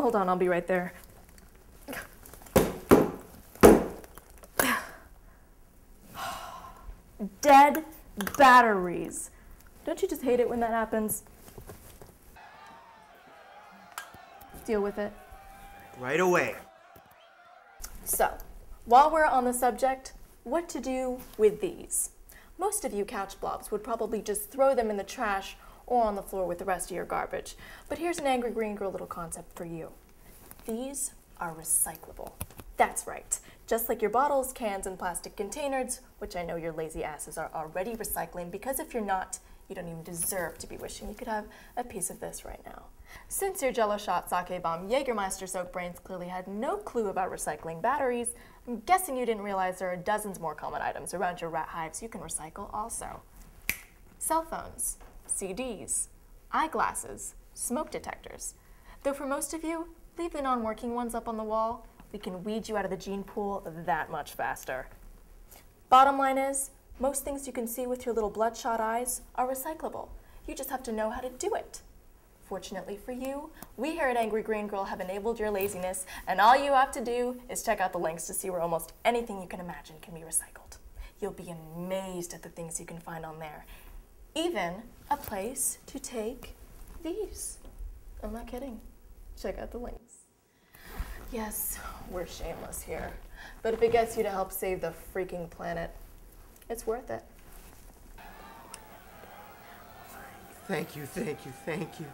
Hold on, I'll be right there. Dead batteries. Don't you just hate it when that happens? Deal with it. Right away. So, while we're on the subject, what to do with these? Most of you couch blobs would probably just throw them in the trash or on the floor with the rest of your garbage. But here's an Angry Green Girl little concept for you. These are recyclable. That's right. Just like your bottles, cans, and plastic containers, which I know your lazy asses are already recycling, because if you're not, you don't even deserve to be wishing you could have a piece of this right now. Since your jello shot, sake bomb, Jägermeister soaked brains clearly had no clue about recycling batteries, I'm guessing you didn't realize there are dozens more common items around your rat hives you can recycle also. Cell phones, CDs, eyeglasses, smoke detectors. Though for most of you, leave the non-working ones up on the wall. We can weed you out of the gene pool that much faster. Bottom line is, most things you can see with your little bloodshot eyes are recyclable. You just have to know how to do it. Fortunately for you, we here at Angry Green Girl have enabled your laziness, and all you have to do is check out the links to see where almost anything you can imagine can be recycled. You'll be amazed at the things you can find on there. Even a place to take these. I'm not kidding. Check out the links. Yes, we're shameless here. But if it gets you to help save the freaking planet, it's worth it. Thank you, thank you, thank you.